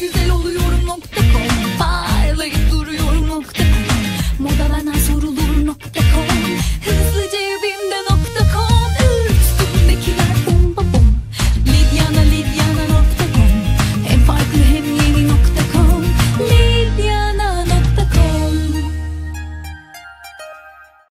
güzel oluyorum.com Parlayıp duruyorum.com Moda ben